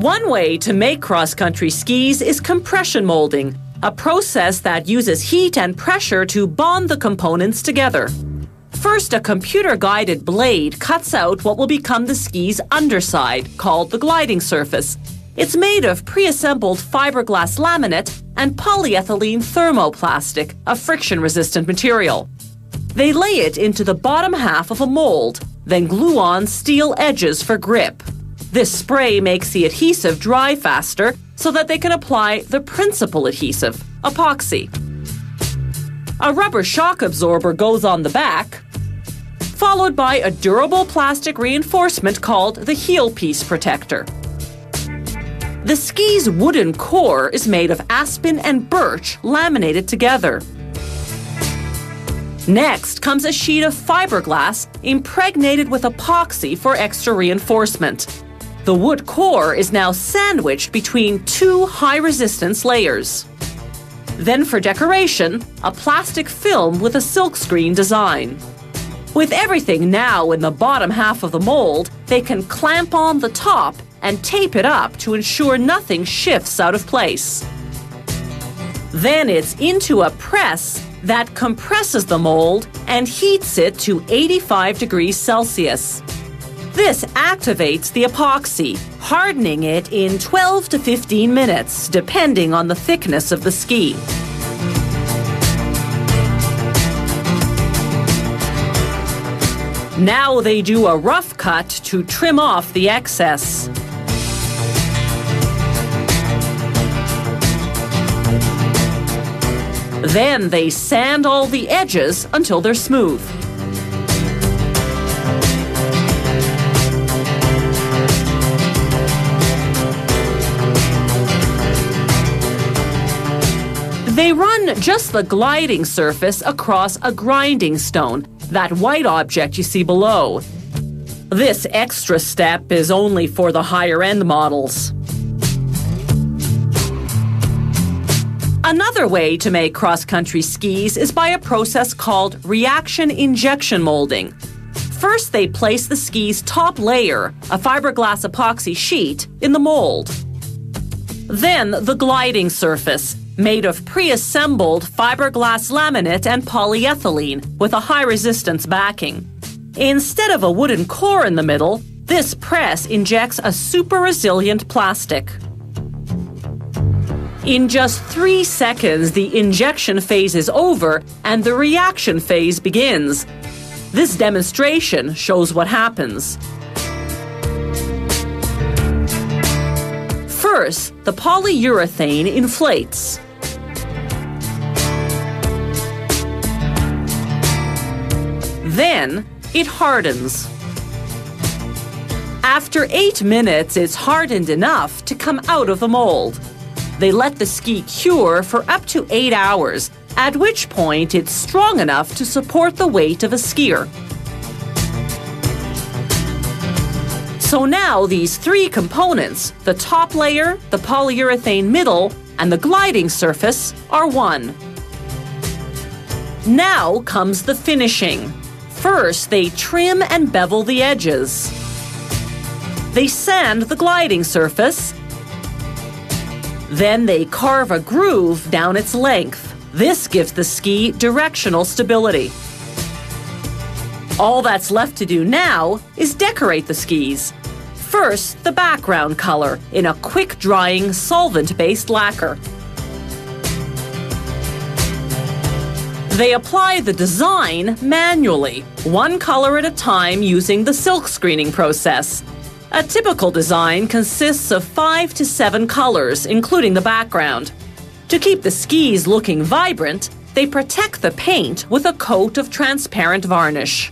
One way to make cross country skis is compression molding, a process that uses heat and pressure to bond the components together. First, a computer guided blade cuts out what will become the ski's underside, called the gliding surface. It's made of pre assembled fiberglass laminate and polyethylene thermoplastic, a friction resistant material. They lay it into the bottom half of a mold, then glue on steel edges for grip. This spray makes the adhesive dry faster so that they can apply the principal adhesive, epoxy. A rubber shock absorber goes on the back, followed by a durable plastic reinforcement called the heel piece protector. The ski's wooden core is made of aspen and birch laminated together. Next comes a sheet of fiberglass impregnated with epoxy for extra reinforcement. The wood core is now sandwiched between two high resistance layers. Then, for decoration, a plastic film with a silkscreen design. With everything now in the bottom half of the mold, they can clamp on the top and tape it up to ensure nothing shifts out of place. Then it's into a press that compresses the mold and heats it to 85 degrees Celsius. This activates the epoxy, hardening it in 12 to 15 minutes, depending on the thickness of the ski. Now they do a rough cut to trim off the excess. Then they sand all the edges until they're smooth. They run just the gliding surface across a grinding stone, that white object you see below. This extra step is only for the higher end models. Another way to make cross country skis is by a process called reaction injection molding. First, they place the ski's top layer, a fiberglass epoxy sheet, in the mold. Then, the gliding surface, made of pre assembled fiberglass laminate and polyethylene with a high resistance backing. Instead of a wooden core in the middle, this press injects a super resilient plastic. In just three seconds, the injection phase is over and the reaction phase begins. This demonstration shows what happens. First, the polyurethane inflates. Then it hardens. After eight minutes, it's hardened enough to come out of the mold. They let the ski cure for up to eight hours, at which point it's strong enough to support the weight of a skier. So now these three components the top layer, the polyurethane middle, and the gliding surface are one. Now comes the finishing. First, they trim and bevel the edges. They sand the gliding surface. Then they carve a groove down its length. This gives the ski directional stability. All that's left to do now is decorate the skis. First, the background color in a quick drying solvent based lacquer. They apply the design manually, one color at a time using the silk screening process. A typical design consists of five to seven colors, including the background. To keep the skis looking vibrant, they protect the paint with a coat of transparent varnish.